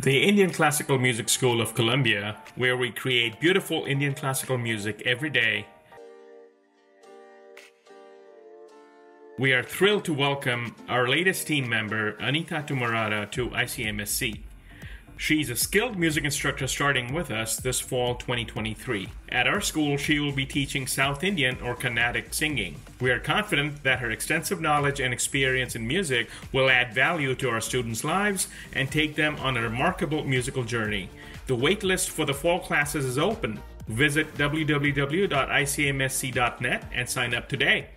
The Indian Classical Music School of Columbia, where we create beautiful Indian classical music every day. We are thrilled to welcome our latest team member, Anitha Tumarada, to ICMSC. She's a skilled music instructor starting with us this fall 2023. At our school, she will be teaching South Indian or Carnatic singing. We are confident that her extensive knowledge and experience in music will add value to our students' lives and take them on a remarkable musical journey. The waitlist for the fall classes is open. Visit www.icmsc.net and sign up today.